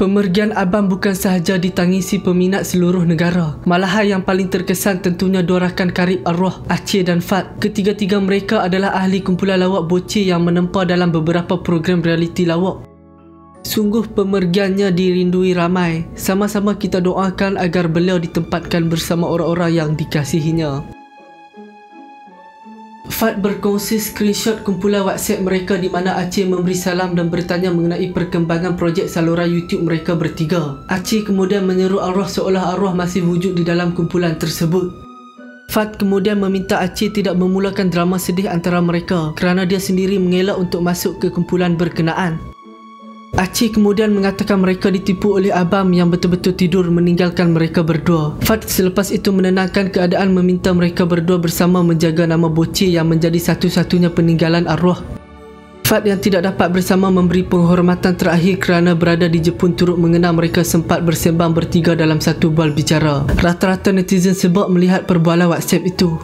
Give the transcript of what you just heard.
Pemergian Abang bukan sahaja ditangisi peminat seluruh negara. Malahan yang paling terkesan tentunya dua rakan karib arwah Aceh dan Fat. Ketiga-tiga mereka adalah ahli kumpulan lawak bocil yang menempa dalam beberapa program realiti lawak. Sungguh pemergiannya dirindui ramai. Sama-sama kita doakan agar beliau ditempatkan bersama orang-orang yang dikasihinya. Fat berkongsi screenshot kumpulan WhatsApp mereka di mana Aceh memberi salam dan bertanya mengenai perkembangan projek saluran YouTube mereka bertiga. Aceh kemudian menyeru arwah seolah arwah masih wujud di dalam kumpulan tersebut. Fat kemudian meminta Aceh tidak memulakan drama sedih antara mereka kerana dia sendiri mengelak untuk masuk ke kumpulan berkenaan. Aceh kemudian mengatakan mereka ditipu oleh Abam yang betul-betul tidur meninggalkan mereka berdua. Fat selepas itu menenangkan keadaan meminta mereka berdua bersama menjaga nama bocil yang menjadi satu-satunya peninggalan arwah. Fat yang tidak dapat bersama memberi penghormatan terakhir kerana berada di Jepun turut mengenal mereka sempat bersembang bertiga dalam satu bual bicara. Rata-rata netizen sebab melihat perbualan WhatsApp itu.